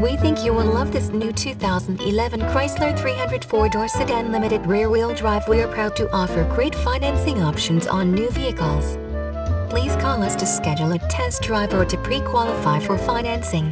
We think you will love this new 2011 Chrysler 300 four-door sedan limited rear-wheel drive. We are proud to offer great financing options on new vehicles. Please call us to schedule a test drive or to pre-qualify for financing.